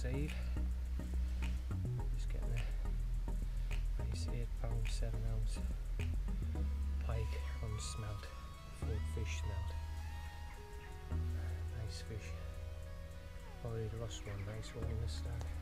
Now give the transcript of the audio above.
Christmas Eve. Just getting a nice eight pound seven ounce pike on smelt, full fish smelt. Nice fish. Probably the lost one, nice one in the stack.